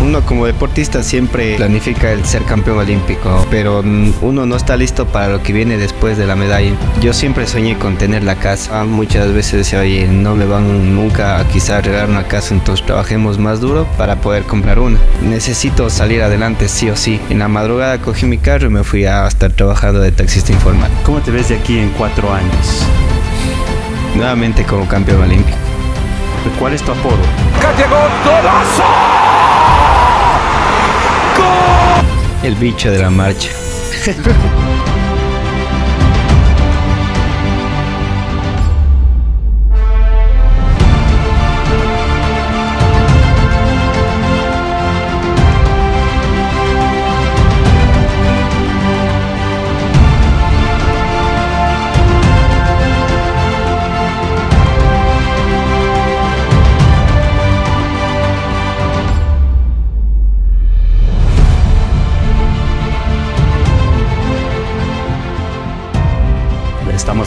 uno como deportista siempre planifica el ser campeón olímpico, pero uno no está listo para lo que viene después de la medalla. Yo siempre soñé con tener la casa. Muchas veces decía, oye, no me van nunca a quizá regalar una casa, entonces trabajemos más duro para poder comprar una. Necesito salir adelante sí o sí. En la madrugada cogí mi carro y me fui a estar trabajando de taxista informal. ¿Cómo te ves de aquí en cuatro años? Nuevamente como campeón olímpico. ¿Cuál es tu apodo? El bicho de la marcha.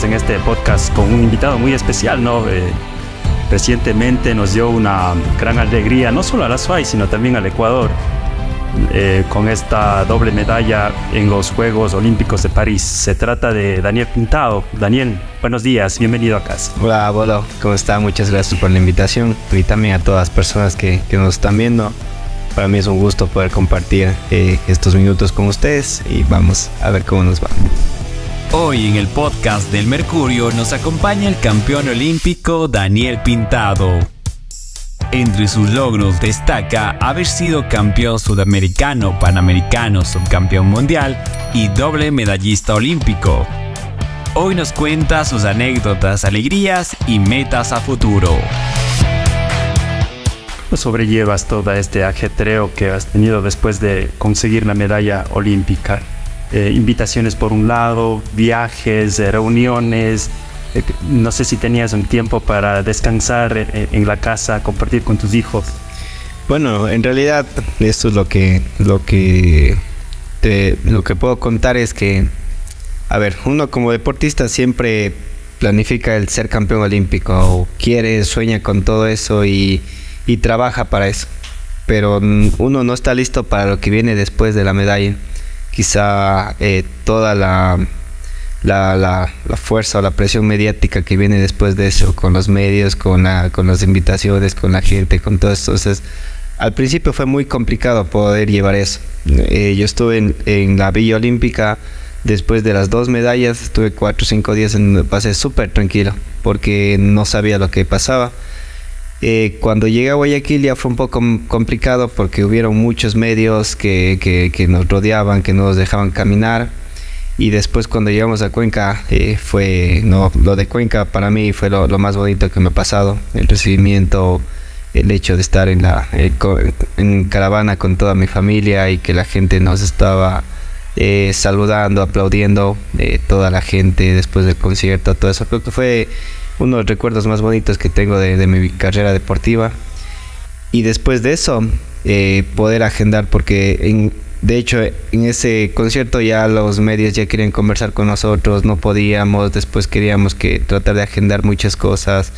En este podcast con un invitado muy especial, ¿no? Eh, recientemente nos dio una gran alegría, no solo a la SUAI, sino también al Ecuador, eh, con esta doble medalla en los Juegos Olímpicos de París. Se trata de Daniel Pintado. Daniel, buenos días, bienvenido a casa. Hola, Bolo, ¿cómo está? Muchas gracias por la invitación y también a todas las personas que, que nos están viendo. Para mí es un gusto poder compartir eh, estos minutos con ustedes y vamos a ver cómo nos va. Hoy en el podcast del Mercurio nos acompaña el campeón olímpico Daniel Pintado. Entre sus logros destaca haber sido campeón sudamericano, panamericano, subcampeón mundial y doble medallista olímpico. Hoy nos cuenta sus anécdotas, alegrías y metas a futuro. ¿Cómo sobrellevas todo este ajetreo que has tenido después de conseguir la medalla olímpica? Eh, invitaciones por un lado, viajes, eh, reuniones. Eh, no sé si tenías un tiempo para descansar en la casa, compartir con tus hijos. Bueno, en realidad esto es lo que lo que te, lo que puedo contar es que a ver, uno como deportista siempre planifica el ser campeón olímpico o quiere, sueña con todo eso y, y trabaja para eso. Pero uno no está listo para lo que viene después de la medalla quizá eh, toda la, la, la, fuerza o la presión mediática que viene después de eso, con los medios, con, la, con las invitaciones, con la gente, con todo esto. Entonces, al principio fue muy complicado poder llevar eso. Eh, yo estuve en, en, la Villa Olímpica después de las dos medallas, estuve cuatro o cinco días en pasé súper tranquilo porque no sabía lo que pasaba. Eh, cuando llegué a Guayaquil ya fue un poco complicado porque hubieron muchos medios que, que, nos rodeaban, que no nos dejaban caminar. Y después cuando llegamos a Cuenca, eh, fue, no, lo de Cuenca para mí fue lo, más bonito que me ha pasado. El recibimiento, el hecho de estar en, la, eh, en caravana con toda mi familia y que la gente nos estaba saludando, aplaudiendo, toda la gente después del concierto, todo eso. Creo que fue uno de los recuerdos más bonitos que tengo de, mi carrera deportiva. Y después de eso, eh, poder agendar, porque en, de hecho en ese concierto ya los medios ya querían conversar con nosotros, no podíamos, después queríamos que tratar de agendar muchas cosas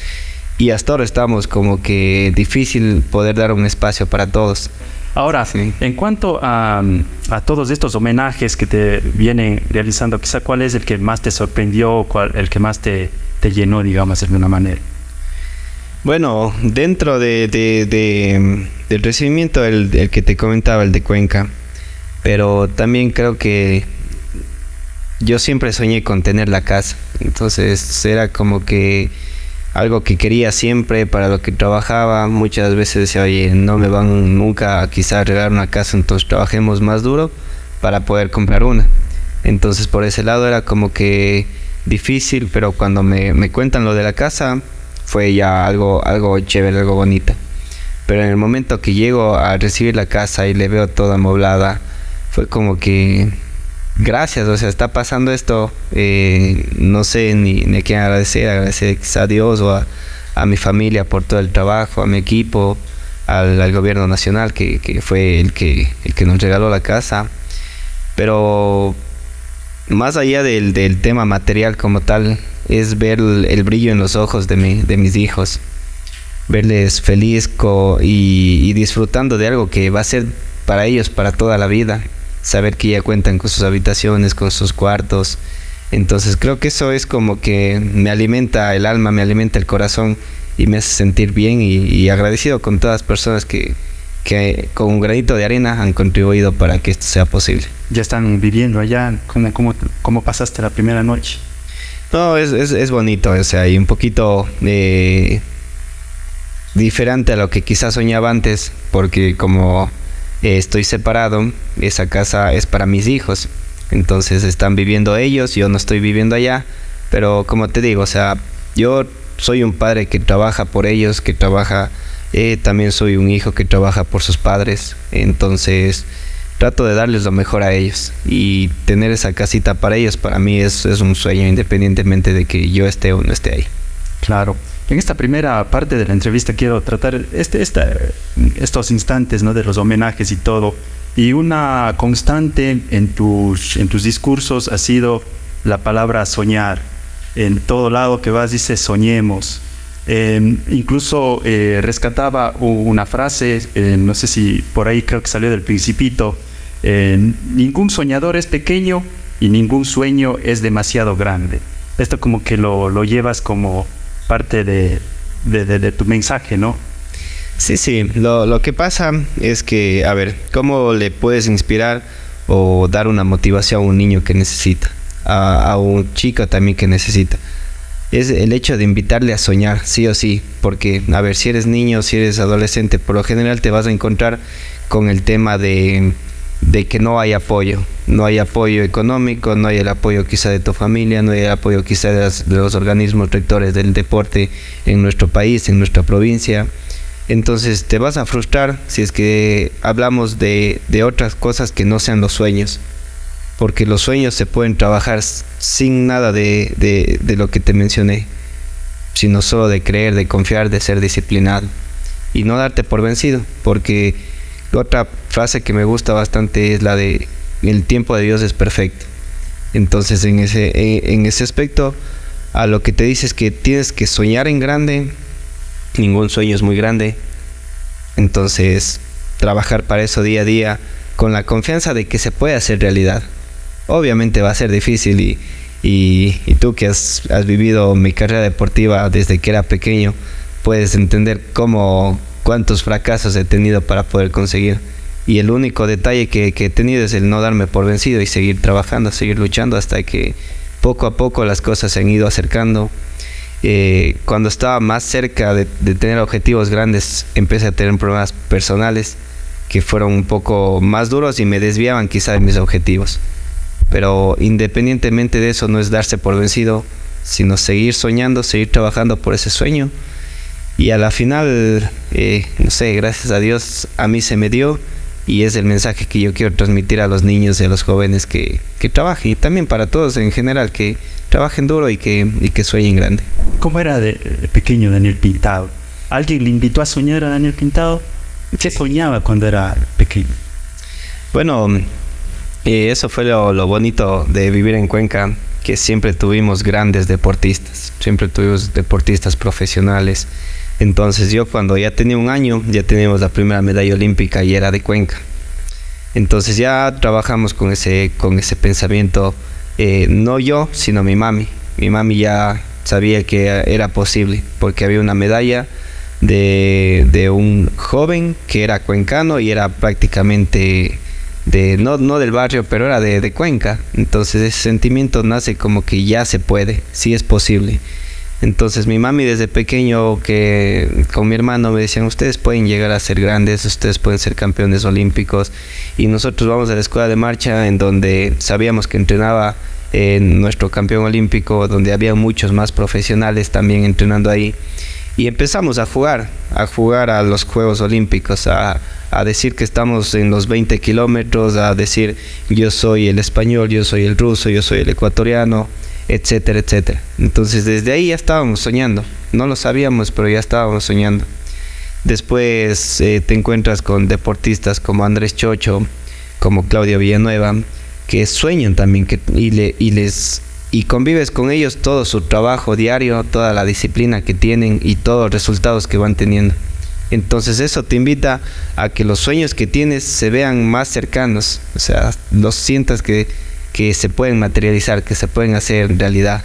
y hasta ahora estamos como que difícil poder dar un espacio para todos. Ahora, en cuanto a, a, todos estos homenajes que te vienen realizando, quizá cuál es el que más te sorprendió, cuál, el que más te, te llenó, digamos, de una manera? Bueno, dentro de, del recibimiento, el, que te comentaba, el de Cuenca, pero también creo que yo siempre soñé con tener la casa, entonces era como que algo que quería siempre, para lo que trabajaba, muchas veces decía, oye, no me van nunca a quizá regalar una casa, entonces trabajemos más duro para poder comprar una. Entonces por ese lado era como que difícil, pero cuando me, me cuentan lo de la casa, fue ya algo, algo chévere, algo bonito. Pero en el momento que llego a recibir la casa y le veo toda amoblada, fue como que gracias, o sea, está pasando esto, eh, no sé ni, ni a quién agradecer, agradecer a Dios o a, a, mi familia por todo el trabajo, a mi equipo, al, al gobierno nacional que, que, fue el que, el que nos regaló la casa. Pero más allá del, del, tema material como tal, es ver el, brillo en los ojos de, mi, de mis hijos. verles feliz y, disfrutando de algo que va a ser para ellos para toda la vida. Saber que ya cuentan con sus habitaciones, con sus cuartos. Entonces creo que eso es como que me alimenta el alma, me alimenta el corazón y me hace sentir bien y, agradecido con todas las personas que, que con un granito de arena han contribuido para que esto sea posible. Ya están viviendo allá, ¿cómo, cómo, cómo pasaste la primera noche? No, es, es, es bonito, o sea, y un poquito eh, diferente a lo que quizás soñaba antes, porque como eh, estoy separado, esa casa es para mis hijos, entonces están viviendo ellos, yo no estoy viviendo allá, pero como te digo, o sea, yo soy un padre que trabaja por ellos, que trabaja, eh, también soy un hijo que trabaja por sus padres, entonces trato de darles lo mejor a ellos y tener esa casita para ellos para mí es, es un sueño independientemente de que yo esté o no esté ahí. Claro. En esta primera parte de la entrevista quiero tratar este, estos instantes ¿no? de los homenajes y todo. Y una constante en tus, en tus discursos ha sido la palabra soñar. En todo lado que vas dice soñemos. Em, incluso eh, rescataba una frase, eh, no sé si por ahí creo que salió del principito, eh, ningún soñador es pequeño y ningún sueño es demasiado grande. Esto como que lo, lo llevas como parte de, de, tu mensaje, ¿no? Sí, sí, lo, lo, que pasa es que, a ver, ¿cómo le puedes inspirar o dar una motivación a un niño que necesita? A, a un chico también que necesita. Es el hecho de invitarle a soñar, sí o sí, porque, a ver, si eres niño, si eres adolescente, por lo general te vas a encontrar con el tema de de que no hay apoyo, no hay apoyo económico, no hay el apoyo quizá de tu familia, no hay el apoyo quizá de, los organismos rectores del deporte en nuestro país, en nuestra provincia. Entonces te vas a frustrar si es que hablamos de, otras cosas que no sean los sueños, porque los sueños se pueden trabajar sin nada de, de lo que te mencioné, sino solo de creer, de confiar, de ser disciplinado y no darte por vencido, porque otra frase que me gusta bastante es la de el tiempo de Dios es perfecto. Entonces en ese, eh, en ese aspecto, a lo que te dices que tienes que soñar en grande, ningún sueño es muy grande. Entonces, trabajar para eso día a día con la confianza de que se puede hacer realidad. Obviamente va a ser difícil y, y, tú que has, has, vivido mi carrera deportiva desde que era pequeño, puedes entender cómo, cuántos fracasos he tenido para poder conseguir. Y el único detalle que, he tenido es el no darme por vencido y seguir trabajando, seguir luchando hasta que poco a poco las cosas se han ido acercando. Eh, cuando estaba más cerca de, tener objetivos grandes, empecé a tener problemas personales que fueron un poco más duros y me desviaban quizá de mis objetivos. Pero independientemente de eso, no es darse por vencido, sino seguir soñando, seguir trabajando por ese sueño y a la final, eh, no sé, gracias a Dios a mí se me dio y es el mensaje que yo quiero transmitir a los niños y a los jóvenes que, que trabajen y también para todos en general, que trabajen duro y que, y que sueñen grande. ¿Cómo era de, pequeño Daniel Pintado? ¿Alguien le invitó a soñar a Daniel Pintado? ¿Qué soñaba cuando era pequeño? Bueno, eh, eso fue lo, lo bonito de vivir en Cuenca, que siempre tuvimos grandes deportistas, siempre tuvimos deportistas profesionales entonces yo cuando ya tenía un año, ya teníamos la primera medalla olímpica y era de Cuenca. Entonces ya trabajamos con ese, con ese pensamiento, eh, no yo, sino mi mami. Mi mami ya sabía que era posible, porque había una medalla de, de un joven que era cuencano y era prácticamente de, no, no del barrio, pero era de, de Cuenca. Entonces ese sentimiento nace como que ya se puede, sí es posible. Entonces mi mami desde pequeño que con mi hermano me decían, ustedes pueden llegar a ser grandes, ustedes pueden ser campeones olímpicos. Y nosotros vamos a la escuela de marcha en donde sabíamos que entrenaba eh, nuestro campeón olímpico, donde había muchos más profesionales también entrenando ahí. Y empezamos a jugar, a jugar a los Juegos Olímpicos, a, a decir que estamos en los 20 kilómetros, a decir yo soy el español, yo soy el ruso, yo soy el ecuatoriano etcétera, etcétera. Entonces desde ahí ya estábamos soñando, no lo sabíamos, pero ya estábamos soñando. Después eh, te encuentras con deportistas como Andrés Chocho, como Claudio Villanueva, que sueñan también que, y, le, y, les, y convives con ellos todo su trabajo diario, toda la disciplina que tienen y todos los resultados que van teniendo. Entonces eso te invita a que los sueños que tienes se vean más cercanos, o sea, los sientas que, que se pueden materializar, que se pueden hacer realidad.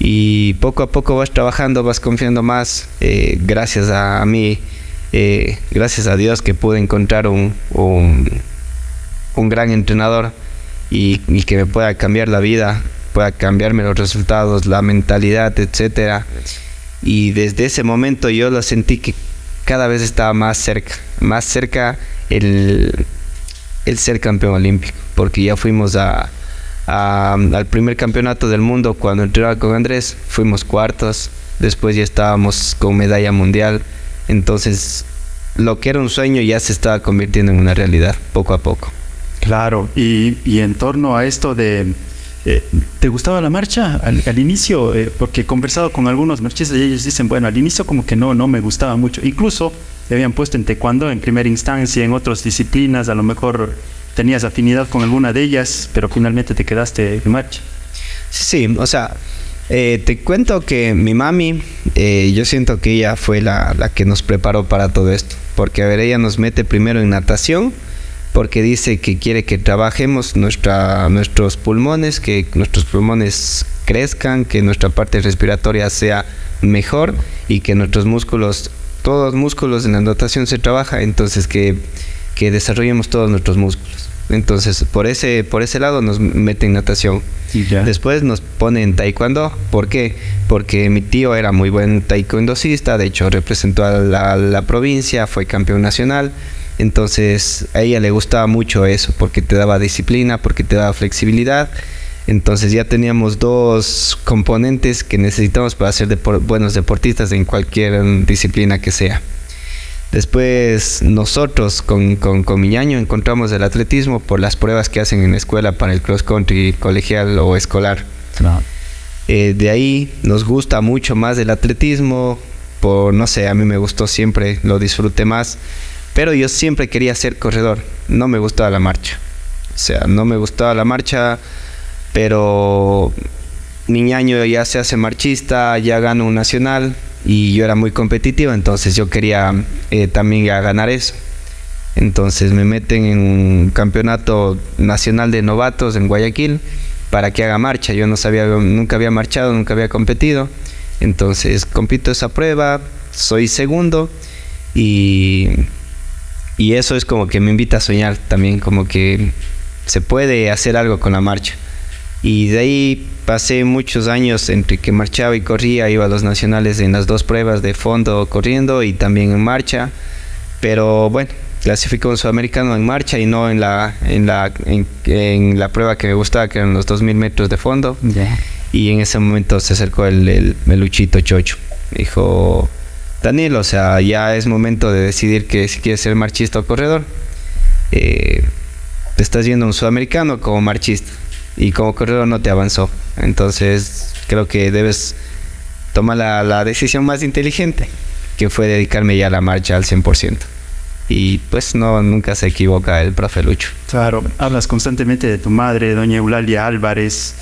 Y poco a poco vas trabajando, vas confiando más, eh, gracias a, mí, eh, gracias a Dios que pude encontrar un, un, gran entrenador y que me pueda cambiar la vida pueda cambiarme los resultados, la mentalidad, etcétera. Y desde ese momento yo lo sentí que cada vez estaba más cerca, más cerca el, el ser campeón olímpico, porque ya fuimos a, al primer campeonato del mundo cuando entrenaba con Andrés, fuimos cuartos, después ya estábamos con medalla mundial, entonces lo que era un sueño ya se estaba convirtiendo en una realidad poco a poco. Claro, y, y en torno a esto de eh, ¿Te gustaba la marcha al, inicio? Eh, porque he conversado con algunos marchistas y ellos dicen, bueno, al inicio como que no, no me gustaba mucho. Incluso te habían puesto en taekwondo en primera instancia, en otras disciplinas, a lo mejor tenías afinidad con alguna de ellas, pero finalmente te quedaste en marcha. Sí, o sea, eh, te cuento que mi mami, yo siento que ella fue la, la que nos preparó para todo esto, porque a ver, ella nos mete primero en natación, porque dice que quiere que trabajemos nuestra, nuestros pulmones, que nuestros pulmones crezcan, que nuestra parte respiratoria sea mejor y que nuestros músculos, todos los músculos en la natación se trabaja, entonces que, que desarrollemos todos nuestros músculos. Entonces, por ese, por ese lado nos meten natación. Después nos ponen taekwondo. ¿Por qué? Porque mi tío era muy buen taekwondocista, de hecho representó a la provincia, fue campeón nacional. Entonces a ella le gustaba mucho eso, porque te daba disciplina, porque te daba flexibilidad. Entonces ya teníamos dos componentes que necesitamos para ser buenos deportistas en cualquier disciplina que sea. Después nosotros con, con, con mi encontramos el atletismo por las pruebas que hacen en la escuela para el cross country colegial o escolar. Eh, de ahí nos gusta mucho más el atletismo, por no sé, a mí me gustó siempre, lo disfruté más pero yo siempre quería ser corredor, no me gustaba la marcha. O sea, no me gustaba la marcha, pero mi año ya se hace marchista, ya gano un nacional y yo era muy competitivo, entonces yo quería eh, también ganar eso. Entonces me meten en un campeonato nacional de novatos en Guayaquil para que haga marcha. Yo no sabía, nunca había marchado, nunca había competido. Entonces compito esa prueba, soy segundo y y eso es como que me invita a soñar también, como que se puede hacer algo con la marcha. Y de ahí pasé muchos años entre que marchaba y corría, iba a los nacionales en las dos pruebas de fondo corriendo y también en marcha. Pero bueno, clasificó un sudamericano en marcha y no en la, en la, en, la prueba que me gustaba, que eran los 2000 metros de fondo. Y en ese momento se acercó el, el, el Luchito Chocho. Dijo, Daniel, o sea, ya es momento de decidir que si quieres ser marchista o corredor. Eh, te estás yendo a un sudamericano como marchista y como corredor no te avanzó. Entonces creo que debes tomar la, decisión más inteligente, que fue dedicarme ya a la marcha al 100%. Y pues no, nunca se equivoca el profe Lucho. Claro, hablas constantemente de tu madre, doña Eulalia Álvarez.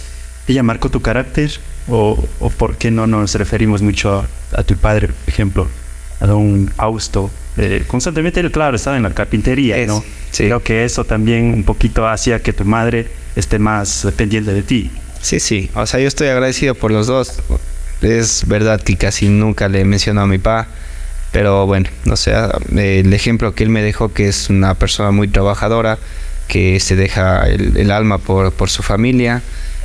¿Ella marcó tu carácter? ¿O, o por qué no nos referimos mucho a, tu padre, por ejemplo, a don Austo. Eh, constantemente él, claro, estaba en la carpintería, ¿no? Creo que eso también un poquito hacía que tu madre esté más pendiente de ti. Sí, sí. O sea, yo estoy agradecido por los dos. Es verdad que casi nunca le he mencionado a mi papá, pero bueno, no sé, el ejemplo que él me dejó que es una persona muy trabajadora, que se deja el, el alma por, por su familia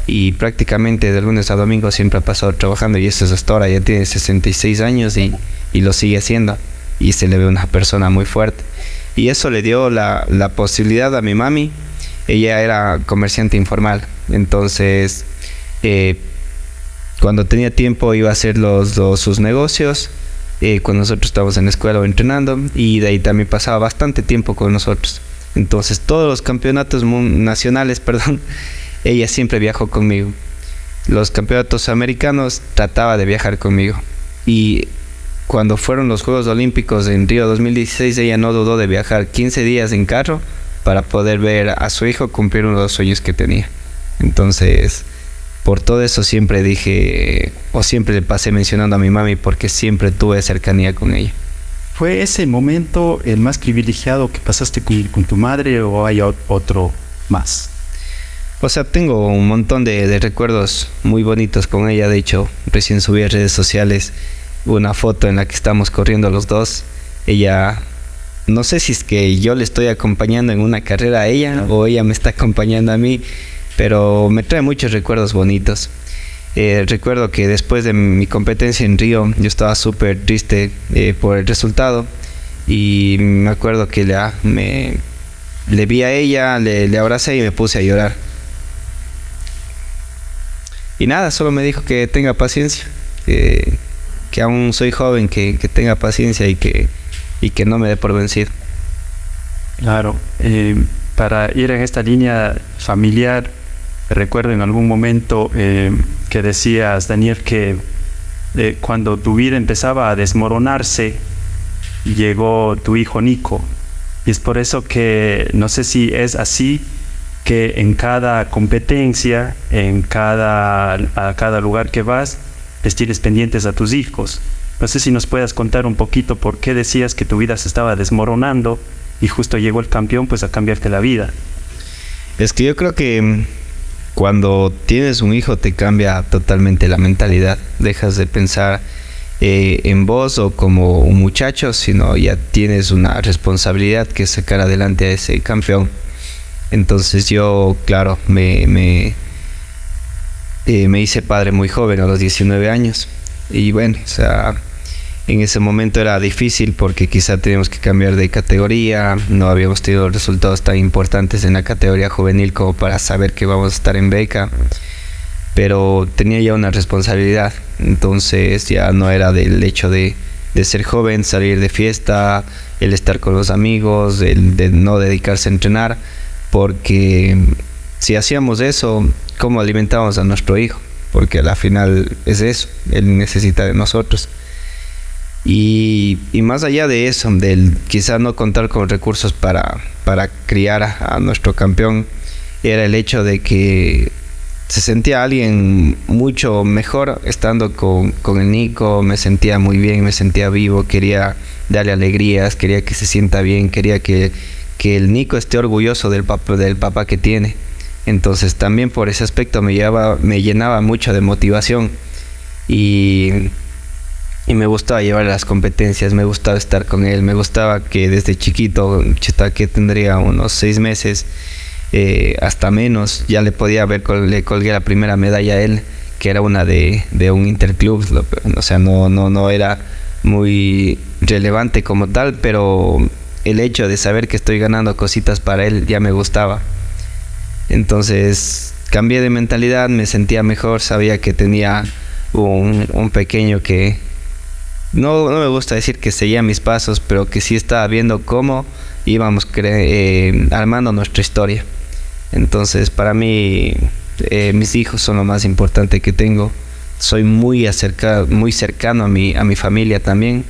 y prácticamente de lunes a domingo siempre ha pasado trabajando y eso es hasta ahora, ya tiene 66 años y, y lo sigue haciendo y se le ve una persona muy fuerte. Y eso le dio la, la posibilidad a mi mami, ella era comerciante informal, entonces eh, cuando tenía tiempo iba a hacer los, sus negocios, eh, cuando nosotros estábamos en la escuela o entrenando y de ahí también pasaba bastante tiempo con nosotros. Entonces todos los campeonatos nacionales, perdón, ella siempre viajó conmigo. Los campeonatos americanos trataba de viajar conmigo. Y cuando fueron los Juegos Olímpicos en Río 2016, ella no dudó de viajar 15 días en carro para poder ver a su hijo cumplir uno de los sueños que tenía. Entonces, por todo eso siempre dije, o siempre le pasé mencionando a mi mami porque siempre tuve cercanía con ella. ¿Fue ese momento el más privilegiado que pasaste con, tu madre o hay otro más? O sea, tengo un montón de, de, recuerdos muy bonitos con ella. De hecho, recién subí a redes sociales una foto en la que estamos corriendo los dos. Ella, no sé si es que yo le estoy acompañando en una carrera a ella o ella me está acompañando a mí, pero me trae muchos recuerdos bonitos. Eh, recuerdo que después de mi competencia en Río, yo estaba súper triste eh, por el resultado y me acuerdo que le, me, le vi a ella, le, le abracé y me puse a llorar. Y nada, solo me dijo que tenga paciencia, que, que aún soy joven, que, que, tenga paciencia y que, y que no me dé por vencido. Claro, eh, para ir en esta línea familiar, recuerdo en algún momento eh, que decías, Daniel, que eh, cuando tu vida empezaba a desmoronarse, llegó tu hijo Nico. Y es por eso que no sé si es así que en cada competencia, en cada, a cada lugar que vas, les tienes pendientes a tus hijos. No sé si nos puedas contar un poquito por qué decías que tu vida se estaba desmoronando y justo llegó el campeón pues a cambiarte la vida. Es que yo creo que cuando tienes un hijo te cambia totalmente la mentalidad. Dejas de pensar eh, en vos o como un muchacho, sino ya tienes una responsabilidad que sacar adelante a ese campeón. Entonces yo, claro, me, me, eh, me hice padre muy joven, a los 19 años. Y bueno, o sea, en ese momento era difícil porque quizá teníamos que cambiar de categoría, no habíamos tenido resultados tan importantes en la categoría juvenil como para saber que vamos a estar en beca, pero tenía ya una responsabilidad, entonces ya no era del hecho de, de ser joven, salir de fiesta, el estar con los amigos, el de no dedicarse a entrenar, porque si hacíamos eso, ¿cómo alimentábamos a nuestro hijo? Porque al final es eso, él necesita de nosotros. Y, más allá de eso, del quizá no contar con recursos para, para criar a, nuestro campeón, era el hecho de que se sentía alguien mucho mejor estando con, con, el Nico, me sentía muy bien, me sentía vivo, quería darle alegrías, quería que se sienta bien, quería que, que el Nico esté orgulloso del papá, del papá que tiene. Entonces también por ese aspecto me, llevaba, me llenaba mucho de motivación y y me gustaba llevar las competencias, me gustaba estar con él, me gustaba que desde chiquito, que tendría unos seis meses, eh, hasta menos, ya le podía ver, le colgué la primera medalla a él, que era una de, de un interclub, o sea, no, no, no era muy relevante como tal, pero el hecho de saber que estoy ganando cositas para él ya me gustaba. Entonces cambié de mentalidad, me sentía mejor, sabía que tenía un, un pequeño que, no, no me gusta decir que seguía mis pasos, pero que sí estaba viendo cómo íbamos eh, armando nuestra historia. Entonces, para mí, eh, mis hijos son lo más importante que tengo. Soy muy, acercado, muy cercano a mi, a mi familia también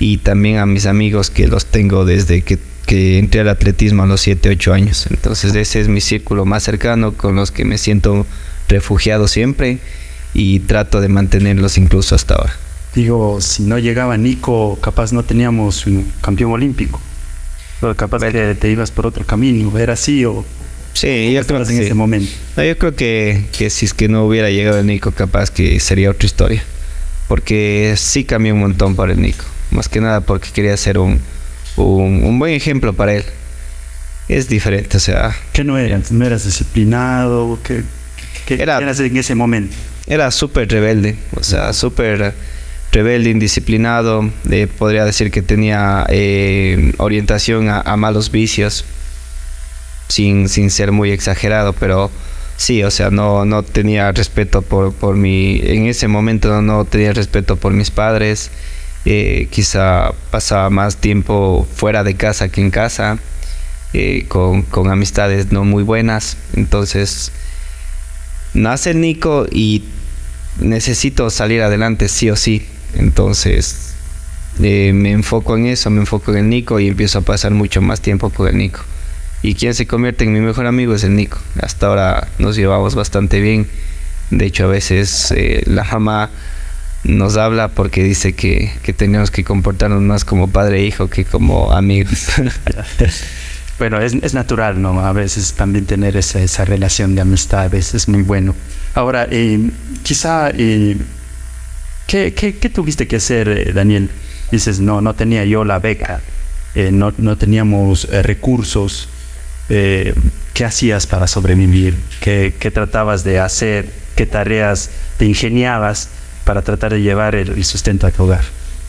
y también a mis amigos que los tengo desde que, que entré al atletismo a los 7, 8 años. Entonces, ese es mi círculo más cercano con los que me siento refugiado siempre y trato de mantenerlos incluso hasta ahora. Digo, si no llegaba Nico, capaz no teníamos un campeón olímpico. Pero capaz que te ibas por otro camino, ¿era así o...? Sí, yo creo que en ese momento. yo creo que, que si es que no hubiera llegado Nico, capaz que sería otra historia. Porque sí cambió un montón para el Nico. Más que nada porque quería ser un, un, buen ejemplo para él. Es diferente, o sea... ¿Qué no eras? ¿No eras disciplinado? ¿Qué, qué era, eras en ese momento? Era súper rebelde, o sea, súper rebelde, indisciplinado, eh, podría decir que tenía eh, orientación a, malos vicios, sin, sin ser muy exagerado, pero sí, o sea, no, no tenía respeto por, por mi, en ese momento no, tenía respeto por mis padres, eh, quizá pasaba más tiempo fuera de casa que en casa, con, con amistades no muy buenas, entonces nace Nico y necesito salir adelante sí o sí. Entonces eh, me enfoco en eso, me enfoco en el Nico y empiezo a pasar mucho más tiempo con el Nico. Y quien se convierte en mi mejor amigo es el Nico. Hasta ahora nos llevamos bastante bien De hecho, a veces eh, la mamá nos habla porque dice que, que tenemos que comportarnos más como padre e hijo que como amigos. bueno, es, es, natural, ¿no? A veces también tener esa, esa relación de amistad a veces es muy bueno. Ahora, eh, quizá, eh, ¿qué, qué, tuviste que hacer, eh, Daniel? Dices, no, no tenía yo la beca, eh, no, no teníamos eh, recursos. ¿Qué hacías para sobrevivir? ¿Qué, ¿Qué tratabas de hacer? ¿Qué tareas te ingeniabas para tratar de llevar el, el sustento a tu hogar?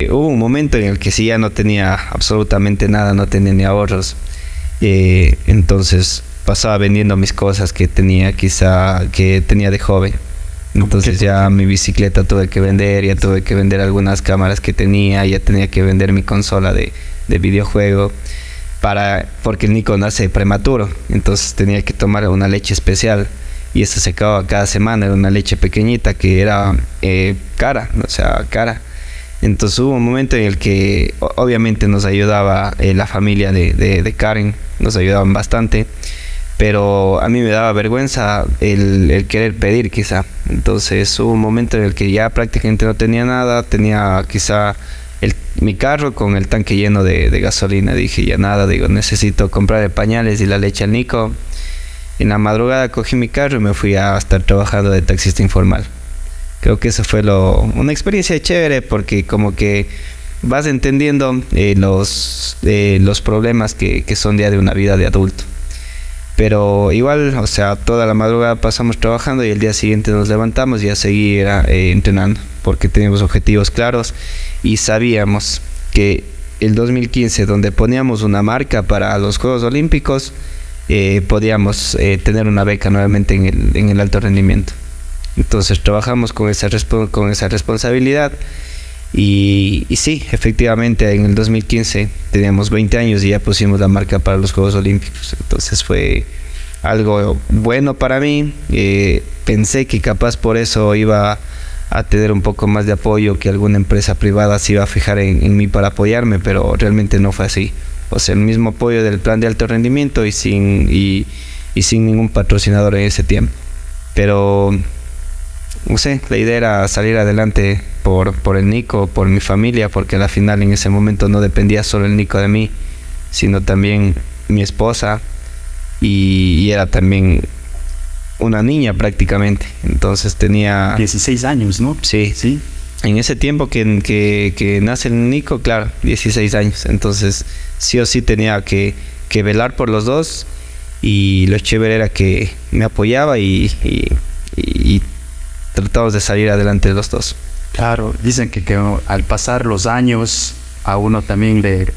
Hubo un momento en el que sí ya no tenía absolutamente nada, no tenía ni ahorros. Eh, entonces pasaba vendiendo mis cosas que tenía quizá que tenía de joven. Entonces ya mi bicicleta tuve que vender, ya tuve que vender algunas cámaras que tenía, ya tenía que vender mi consola de, de videojuego para porque el Nico nace prematuro, entonces tenía que tomar una leche especial y eso se acababa cada semana, era una leche pequeñita que era eh, cara, o sea, cara. Entonces hubo un momento en el que obviamente nos ayudaba eh, la familia de, de, Karen, nos ayudaban bastante, pero a mí me daba vergüenza el, el, querer pedir quizá. Entonces hubo un momento en el que ya prácticamente no tenía nada, tenía quizá el, mi carro con el tanque lleno de, de, gasolina. Dije ya nada, digo, necesito comprar pañales y la leche al Nico. En la madrugada cogí mi carro y me fui a estar trabajando de taxista informal creo que eso fue lo, una experiencia chévere porque como que vas entendiendo eh, los, eh, los problemas que, que, son ya de una vida de adulto. Pero igual, o sea, toda la madrugada pasamos trabajando y el día siguiente nos levantamos y a seguir eh, entrenando porque teníamos objetivos claros y sabíamos que el 2015, donde poníamos una marca para los Juegos Olímpicos, podíamos tener una beca nuevamente en el, en el alto rendimiento. Entonces trabajamos con esa, con esa responsabilidad y, y, sí, efectivamente en el 2015 teníamos 20 años y ya pusimos la marca para los Juegos Olímpicos. Entonces fue algo bueno para mí. Eh, pensé que capaz por eso iba a tener un poco más de apoyo, que alguna empresa privada se iba a fijar en, en mí para apoyarme, pero realmente no fue así. O sea, el mismo apoyo del plan de alto rendimiento y sin, y, y sin ningún patrocinador en ese tiempo. Pero no sé, la idea era salir adelante por, por el Nico, por mi familia, porque al final en ese momento no dependía solo el Nico de mí, sino también mi esposa y, y era también una niña prácticamente. Entonces tenía... 16 años, ¿no? Sí, sí. En ese tiempo que, que, nace el Nico, claro, 16 años. Entonces sí o sí tenía que, que velar por los dos y lo chévere era que me apoyaba y, y, y tratamos de salir adelante los dos. Claro, dicen que, que al pasar los años a uno también le,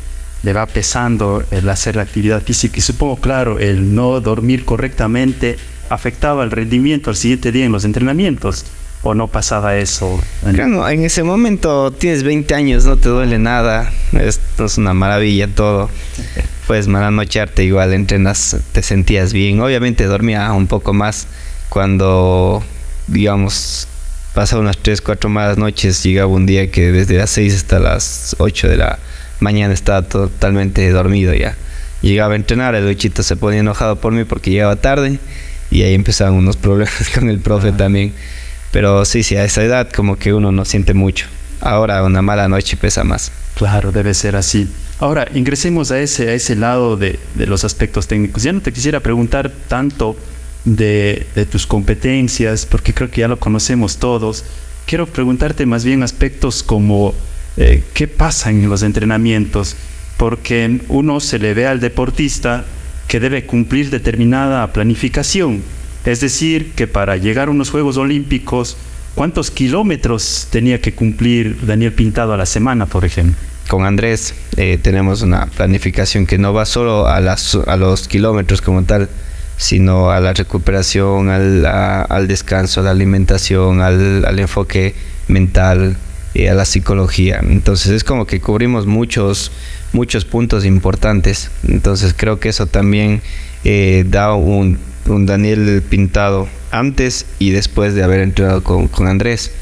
le va pesando el hacer actividad física y supongo, claro, el no dormir correctamente afectaba el rendimiento al siguiente día en los entrenamientos. ¿O no pasaba eso? Claro, en ese momento tienes 20 años, no te duele nada, esto es una maravilla todo. Puedes malanochearte igual, entrenas, te sentías bien. Obviamente dormía un poco más cuando digamos, pasaba unas 3, 4 malas noches, llegaba un día que desde las 6 hasta las 8 de la mañana estaba totalmente dormido ya. Llegaba a entrenar, el Luchito se ponía enojado por mí porque llegaba tarde y ahí empezaban unos problemas con el profe ah. también. Pero sí, sí, a esa edad como que uno no siente mucho. Ahora una mala noche pesa más. Claro, debe ser así. Ahora, ingresemos a ese, a ese lado de, de los aspectos técnicos. Ya no te quisiera preguntar tanto de, de, tus competencias, porque creo que ya lo conocemos todos. Quiero preguntarte más bien aspectos como eh, qué pasa en los entrenamientos, porque uno se le ve al deportista que debe cumplir determinada planificación, es decir, que para llegar a unos Juegos Olímpicos, ¿cuántos kilómetros tenía que cumplir Daniel Pintado a la semana, por ejemplo? Con Andrés eh, tenemos una planificación que no va solo a, los kilómetros como tal, sino a la recuperación, al, descanso, a la alimentación, al, al enfoque mental, eh, a la psicología. Entonces es como que cubrimos muchos, muchos puntos importantes. Entonces creo que eso también eh, da un, un, Daniel pintado antes y después de haber entrado con, con Andrés.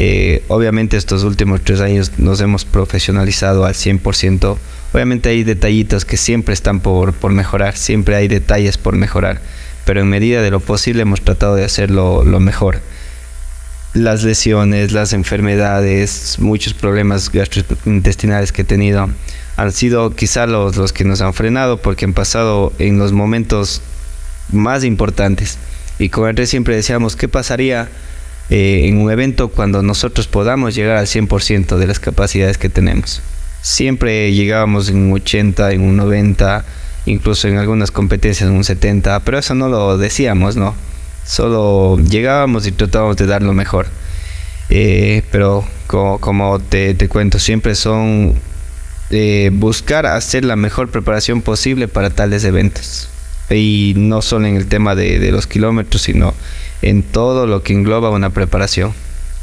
Eh, obviamente estos últimos tres años nos hemos profesionalizado al 100%. Obviamente hay detallitos que siempre están por, por mejorar, siempre hay detalles por mejorar, pero en medida de lo posible hemos tratado de hacerlo lo mejor. las lesiones, las enfermedades, muchos problemas gastrointestinales que he tenido han sido quizá los, los que nos han frenado porque han pasado en los momentos más importantes. Y con Andrés siempre decíamos, ¿qué pasaría eh, en un evento cuando nosotros podamos llegar al 100% de las capacidades que tenemos? Siempre llegábamos en un 80, en un 90, incluso en algunas competencias en un 70, pero eso no lo decíamos, ¿no? Solo llegábamos y tratábamos de dar lo mejor. Eh, pero como, te, cuento, siempre son eh, buscar hacer la mejor preparación posible para tales eventos. Y no solo en el tema de, los kilómetros, sino en todo lo que engloba una preparación.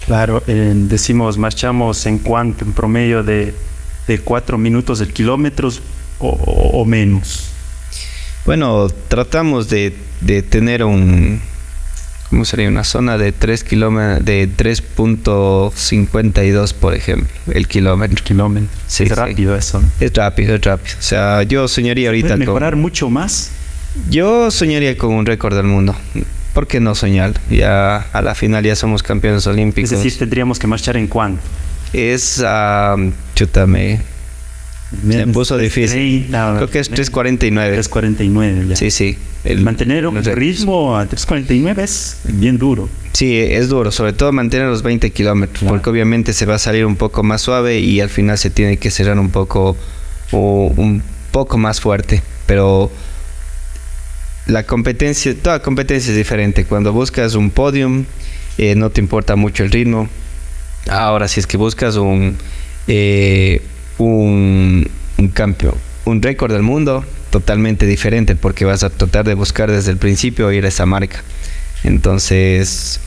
Claro, eh, decimos, marchamos en cuanto, en promedio de, de cuatro minutos del kilómetro o menos. Bueno, tratamos de, tener un, ¿cómo sería? Una zona de 3 kilómetros, de 3.52, por ejemplo, el kilómetro. kilómetro. es rápido eso. Es rápido, es rápido. O sea, yo soñaría ahorita ¿Puede mejorar mucho más? Yo soñaría con un récord del mundo. ¿Por qué no soñar? Ya a la final ya somos campeones olímpicos. Es decir, tendríamos que marchar en cuánto? Es, uh, chútame, se puso difícil. Creo que es 3.49. 3.49 ya. Sí, sí. El, mantener un ritmo a 3.49 es bien duro. Sí, es duro, sobre todo mantener los 20 kilómetros, porque obviamente se va a salir un poco más suave y al final se tiene que cerrar un poco, o un poco más fuerte. Pero la competencia, toda competencia es diferente. Cuando buscas un podium, eh, no te importa mucho el ritmo. Ahora, si es que buscas un eh, un, un un récord del mundo totalmente diferente porque vas a tratar de buscar desde el principio ir a esa marca. Entonces,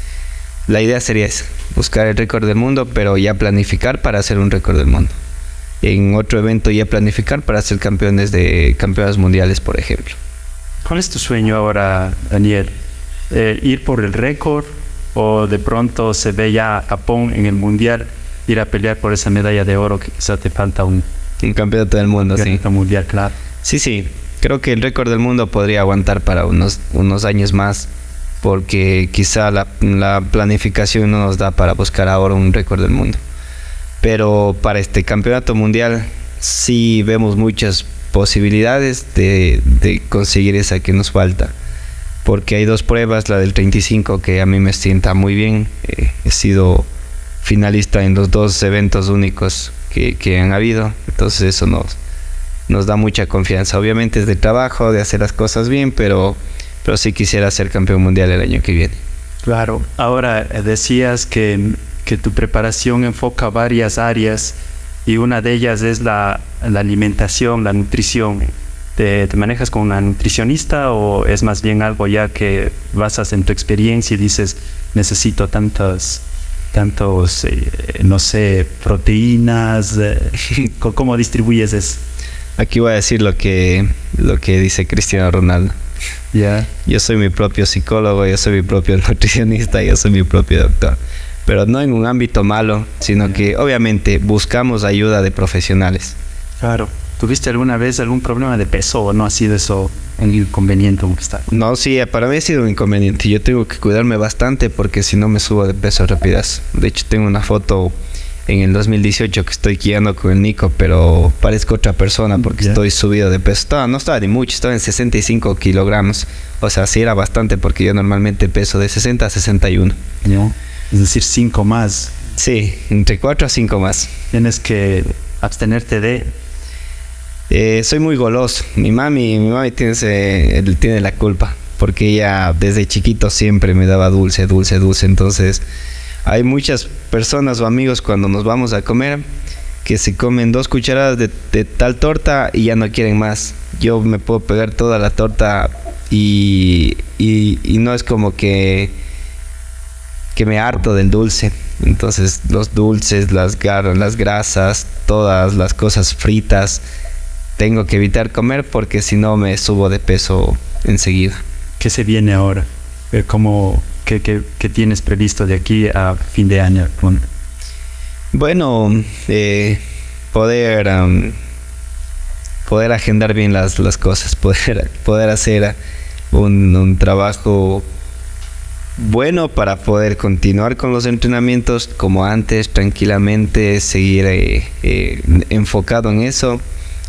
la idea sería esa, buscar el récord del mundo, pero ya planificar para hacer un récord del mundo. En otro evento ya planificar para ser campeones de campeones mundiales, por ejemplo. ¿Cuál es tu sueño ahora, Daniel? Eh, ¿Ir por el récord o de pronto se ve ya Japón en el mundial ir a pelear por esa medalla de oro que quizá te falta un, un campeonato del mundo, sí. mundial, claro. Sí, sí. Creo que el récord del mundo podría aguantar para unos, unos años más porque quizá la, la planificación no nos da para buscar ahora un récord del mundo. Pero para este campeonato mundial sí vemos muchas posibilidades de, de conseguir esa que nos falta. Porque hay dos pruebas, la del 35 que a mí me sienta muy bien. Eh, he sido finalista en los dos eventos únicos que, que han habido. Entonces eso nos, nos da mucha confianza. Obviamente es de trabajo, de hacer las cosas bien, pero, pero sí quisiera ser campeón mundial el año que viene. Claro, ahora eh, decías que, que tu preparación enfoca varias áreas y una de ellas es la, la alimentación, la nutrición. ¿Te, ¿Te, manejas con una nutricionista o es más bien algo ya que basas en tu experiencia y dices necesito tantas tantos, eh, no sé, proteínas? Eh, ¿Cómo distribuyes eso? Aquí voy a decir lo que, lo que dice Cristiano Ronaldo. Yo soy mi propio psicólogo, yo soy mi propio nutricionista, yo soy mi propio doctor. Pero no en un ámbito malo, sino que obviamente buscamos ayuda de profesionales. Claro. ¿Tuviste alguna vez algún problema de peso o no ha sido eso un inconveniente está? No, sí, para mí ha sido un inconveniente. Yo tengo que cuidarme bastante porque si no me subo de peso rápidas. De hecho, tengo una foto en el 2018 que estoy guiando con el Nico, pero parezco otra persona porque estoy subido de peso. no estaba ni mucho, estaba en 65 kilogramos. O sea, sí era bastante porque yo normalmente peso de 60 a 61. Es decir, 5 más. Sí, entre 4 a 5 más. Tienes que abstenerte de eh, soy muy goloso. Mi mami, mi mami tiene, tiene la culpa. Porque ella desde chiquito siempre me daba dulce, dulce, dulce. Entonces, hay muchas personas o amigos cuando nos vamos a comer que se comen dos cucharadas de, tal torta y ya no quieren más. Yo me puedo pegar toda la torta y, y, no es como que, que me harto del dulce. Entonces, los dulces, las, las grasas, todas las cosas fritas tengo que evitar comer porque si no me subo de peso enseguida. ¿Qué se viene ahora? Eh, ¿Cómo, qué, qué, tienes previsto de aquí a fin de año? Bueno, eh, poder, poder agendar bien las, las cosas, poder, poder hacer un, un trabajo bueno para poder continuar con los entrenamientos como antes, tranquilamente, seguir eh, eh, enfocado en eso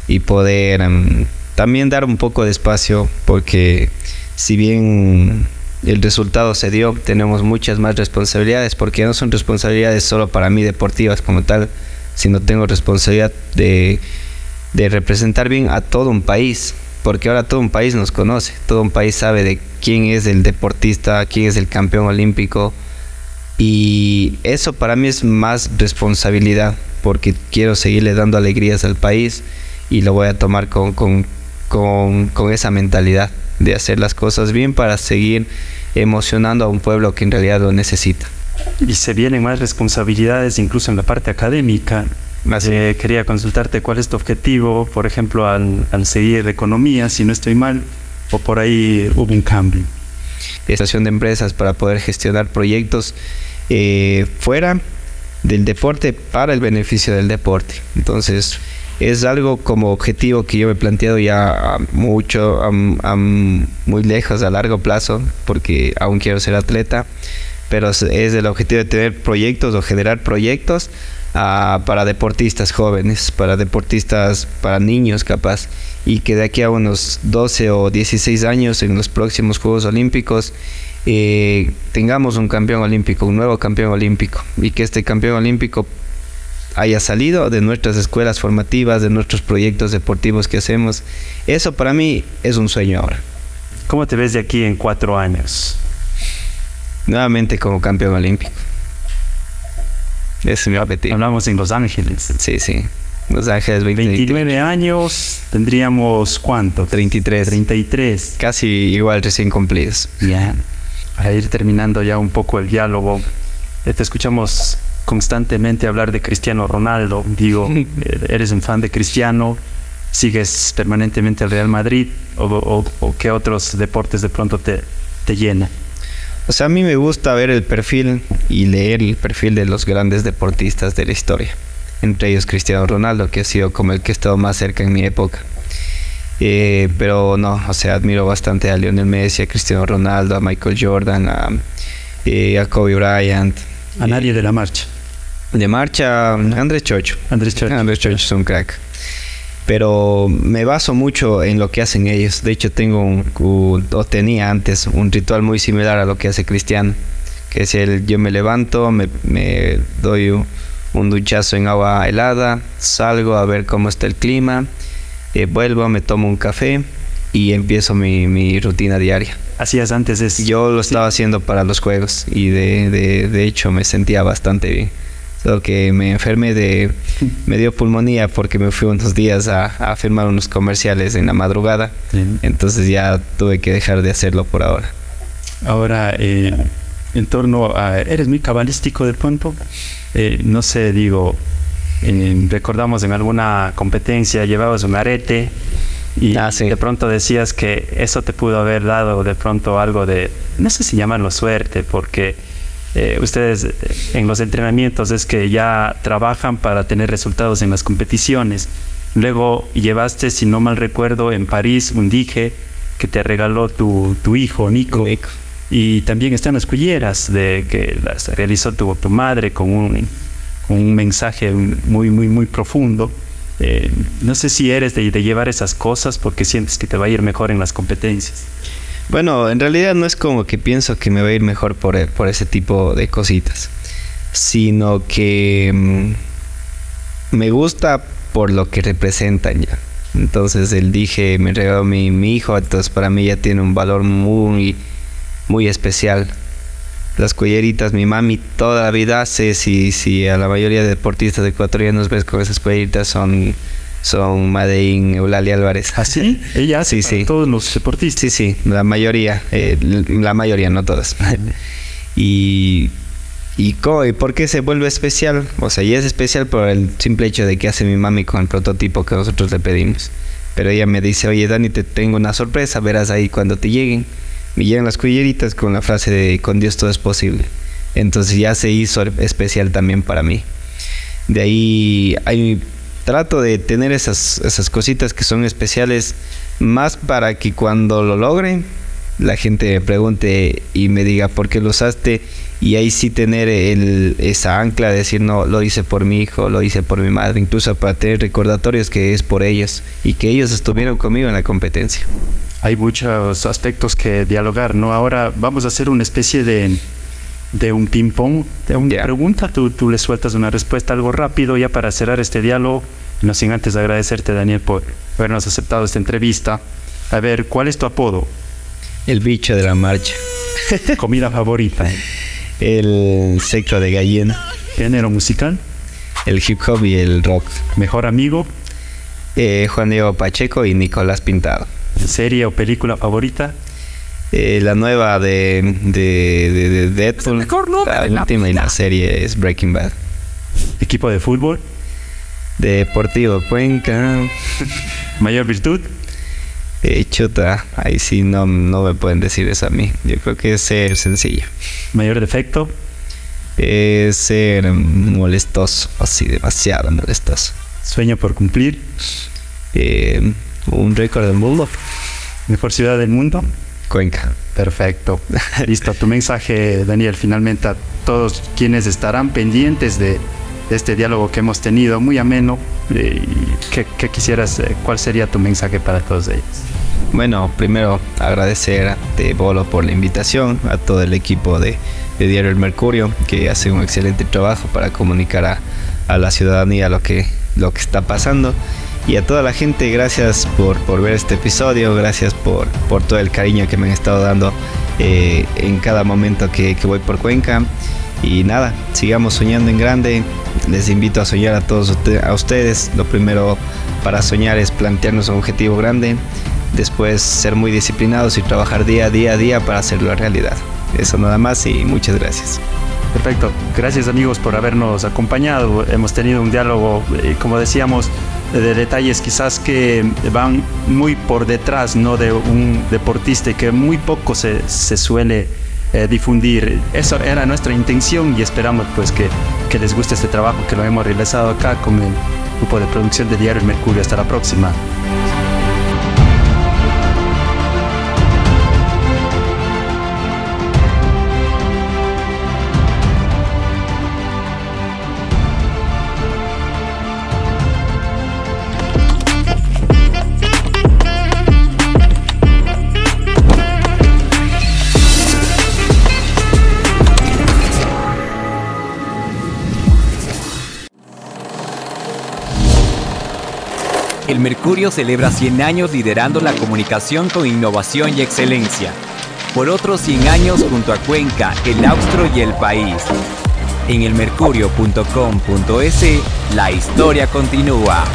y poder mm, también dar un poco de espacio porque si bien el resultado se dio, tenemos muchas más responsabilidades porque no son responsabilidades solo para mí deportivas como tal, sino tengo responsabilidad de, de representar bien a todo un país porque ahora todo un país nos conoce, todo un país sabe de quién es el deportista, quién es el campeón olímpico. Y eso para mí es más responsabilidad, porque quiero seguirle dando alegrías al país y lo voy a tomar con, con, con, esa mentalidad de hacer las cosas bien para seguir emocionando a un pueblo que en realidad lo necesita. Y se vienen más responsabilidades incluso en la parte académica. Eh, quería consultarte cuál es tu objetivo, por ejemplo, al, al seguir economía, si no estoy mal, o por ahí hubo un cambio. Estación de empresas para poder gestionar proyectos eh, fuera del deporte para el beneficio del deporte. Entonces, es algo como objetivo que yo me he planteado ya mucho, muy lejos, a largo plazo, porque aún quiero ser atleta, pero es el objetivo de tener proyectos o generar proyectos para deportistas jóvenes, para deportistas, para niños capaz, y que de aquí a unos 12 o 16 años en los próximos Juegos Olímpicos eh, tengamos un campeón olímpico, un nuevo campeón olímpico, y que este campeón olímpico haya salido de nuestras escuelas formativas, de nuestros proyectos deportivos que hacemos. Eso para mí es un sueño ahora. ¿Cómo te ves de aquí en cuatro años? Nuevamente como campeón olímpico. Es mi objetivo. Hablamos en Los Ángeles. Sí, sí. Los Ángeles 29 años, tendríamos cuánto? 33. 33. Casi igual recién cumplidos. Ya. A ir terminando ya un poco el diálogo. Eh, te escuchamos constantemente hablar de Cristiano Ronaldo. Digo, eh, eres un fan de Cristiano, sigues permanentemente al Real Madrid o, o, qué otros deportes de pronto te, te llena. O sea, a mí me gusta ver el perfil y leer el perfil de los grandes deportistas de la historia. Entre ellos Cristiano Ronaldo, que ha sido como el que ha estado más cerca en mi época. Eh, pero no, o sea, admiro bastante a Lionel Messi, a Cristiano Ronaldo, a Michael Jordan, a, eh, a Kobe Bryant. A nadie de la marcha. De marcha, Andrés Chocho. Andrés Chocho. Andrés Chocho es un crack pero me baso mucho en lo que hacen ellos. De hecho, tengo un, o tenía antes un ritual muy similar a lo que hace Cristiano, que es el yo me levanto, me, doy un, duchazo en agua helada, salgo a ver cómo está el clima, eh, vuelvo, me tomo un café y empiezo mi, rutina diaria. ¿Hacías antes eso? Yo lo estaba haciendo para los juegos y de, de hecho me sentía bastante bien. Solo que me enfermé de... Me dio pulmonía porque me fui unos días a, a firmar unos comerciales en la madrugada. Entonces ya tuve que dejar de hacerlo por ahora. Ahora, eh, en torno a... ¿Eres muy cabalístico de pronto? Eh, no sé, digo... recordamos en alguna competencia llevabas un arete y ah, de pronto decías que eso te pudo haber dado de pronto algo de, no sé si llamarlo suerte, porque eh, ustedes eh, en los entrenamientos es que ya trabajan para tener resultados en las competiciones. Luego llevaste, si no mal recuerdo, en París un dije que te regaló tu, tu hijo, Nico. Y también están las cuelleras de que las realizó tu, tu madre con un, un mensaje muy, muy, muy profundo. Eh, no sé si eres de, de llevar esas cosas porque sientes que te va a ir mejor en las competencias. Bueno, en realidad no es como que pienso que me va a ir mejor por, e, por ese tipo de cositas, sino que mm, me gusta por lo que representan ya. Entonces él dije, me regaló mi, mi hijo, entonces para mí ya tiene un valor muy, muy especial. Las cuelleritas, mi mami toda la vida sé si, si a la mayoría de deportistas ecuatorianos ves con esas cuelleritas son son Madein, Eulalia Álvarez. ¿Ah, sí? Ella sí, sí. todos los deportistas. Sí, sí, la mayoría, eh, la mayoría, no todas. y, y, por qué se vuelve especial? O sea, y es especial por el simple hecho de que hace mi mami con el prototipo que nosotros le pedimos. Pero ella me dice, oye Dani, te tengo una sorpresa, verás ahí cuando te lleguen. Me llegan las cuelleritas con la frase de con Dios todo es posible. Entonces ya se hizo especial también para mí. De ahí hay trato de tener esas, esas cositas que son especiales más para que cuando lo logren la gente me pregunte y me diga por qué lo usaste y ahí sí tener el, esa ancla de decir no, lo hice por mi hijo, lo hice por mi madre, incluso para tener recordatorios que es por ellos y que ellos estuvieron conmigo en la competencia. Hay muchos aspectos que dialogar, ¿no? Ahora vamos a hacer una especie de, de un ping-pong, de una pregunta, tú, tú le sueltas una respuesta algo rápido ya para cerrar este diálogo, no sin antes agradecerte Daniel por habernos aceptado esta entrevista. A ver, ¿cuál es tu apodo? El bicho de la marcha. Comida favorita. El secto de gallina. Género musical. El hip hop y el rock. Mejor amigo. Eh, Juan Diego Pacheco y Nicolás Pintado. ¿Serie o película favorita? Eh, la nueva de, de, de, Deadpool. la última y la serie es Breaking Bad. ¿Equipo de fútbol? Deportivo Cuenca. ¿Mayor virtud? Eh, chuta, ahí sí no, no me pueden decir eso a mí. Yo creo que es ser sencillo. ¿Mayor defecto? Es ser molestoso, así, demasiado molestoso. ¿Sueño por cumplir? Eh, un récord del mundo. ¿Mejor ciudad del mundo? Cuenca. Perfecto. Listo, tu mensaje, Daniel, finalmente a todos quienes estarán pendientes de este diálogo que hemos tenido, muy ameno. Eh, ¿Qué, quisieras, eh, cuál sería tu mensaje para todos ellos? Bueno, primero agradecer a Bolo por la invitación, a todo el equipo de, Diario El Mercurio, que hace un excelente trabajo para comunicar a, a, la ciudadanía lo que, lo que está pasando. Y a toda la gente, gracias por, por ver este episodio, gracias por, por todo el cariño que me han estado dando eh, en cada momento que, que voy por Cuenca. Y nada, sigamos soñando en grande. Les invito a soñar a todos a ustedes. Lo primero para soñar es plantearnos un objetivo grande. Después ser muy disciplinados y trabajar día a día día para hacerlo realidad. Eso nada más y muchas gracias. Perfecto. Gracias amigos por habernos acompañado. Hemos tenido un diálogo, eh, como decíamos, de detalles quizás que van muy por detrás ¿no? de un deportista que muy poco se, se suele eh, difundir. Eso era nuestra intención y esperamos pues que, que les guste este trabajo que lo hemos realizado acá con el grupo de producción de Diario El Mercurio. Hasta la próxima. Mercurio celebra 100 años liderando la comunicación con innovación y excelencia. Por otros 100 años junto a Cuenca, el Austro y el país. En elmercurio.com.es, la historia continúa.